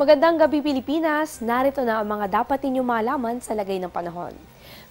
Magandang gabi Pilipinas, narito na ang mga dapat ninyong malaman sa lagay ng panahon.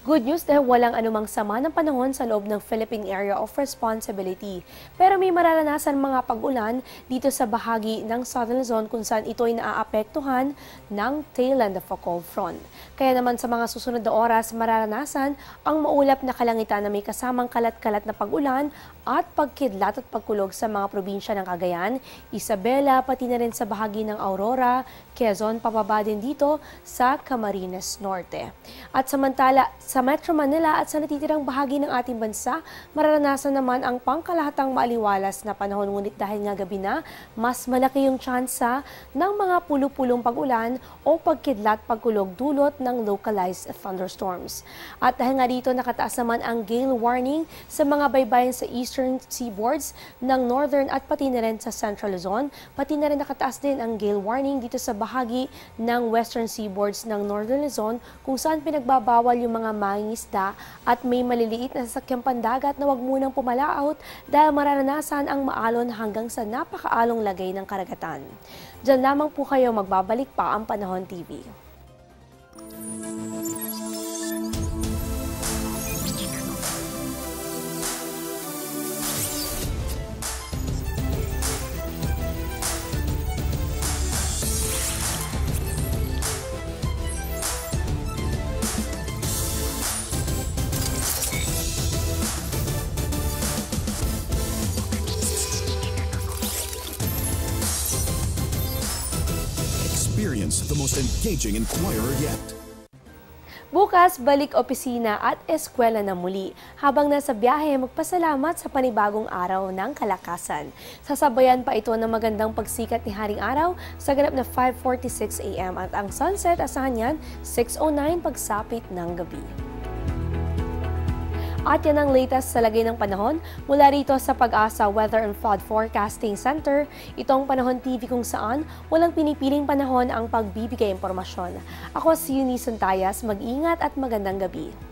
Good news dahil walang anumang sama ng panahon sa loob ng Philippine Area of Responsibility. Pero may mararanasan mga pag-ulan dito sa bahagi ng Southern Zone kung saan ito ay naaapektuhan ng tail end of a cold front. Kaya naman sa mga susunod na oras mararanasan ang maulap na kalangitan na may kasamang kalat-kalat na pag-ulan at pagkidlat at pagkulog sa mga probinsya ng Cagayan, Isabela, pati na rin sa bahagi ng Aurora, Quezon, pababa din dito sa Camarines Norte. At samantala, sa Metro Manila at sa natitirang bahagi ng ating bansa, mararanasan naman ang pangkalahatang maaliwalas na panahon ngunit dahil nga gabi na, mas malaki yung tsansa ng mga pulo-pulong pag-ulan o pagkidlat pagkulog dulot ng localized thunderstorms. At dahil nga dito nakataas naman ang gale warning sa mga baybayin sa eastern seaboards ng northern at pati na rin sa central Luzon, pati na rin nakataas din ang gale warning dito sa bahagi ng western seaboards ng northern Luzon kung saan pinagbabawal yung mga mangingisda at may maliliit na sasakyang pandagat na wag munang pumalaot dahil mararanasan ang maalon hanggang sa napakaalong lagay ng karagatan. Diyan lamang po kayo magbabalik pa ang Panahon TV. Experience the most engaging Inquirer yet. Bukas, balik opisina at eskwela na muli. Habang nasa biyahe, magpasalamat sa panibagong araw ng kalakasan. Sasabayan pa ito ng magandang pagsikat ni Haring Araw sa ganap na 5.46 a.m. at ang sunset asahan yan 6.09 pagsapit ng gabi. At yan ang latest sa lagay ng panahon mula rito sa Pag-asa Weather and Flood Forecasting Center. Itong Panahon TV kung saan walang pinipiling panahon ang pagbibigay impormasyon. Ako si Eunice Santayas, mag-ingat at magandang gabi.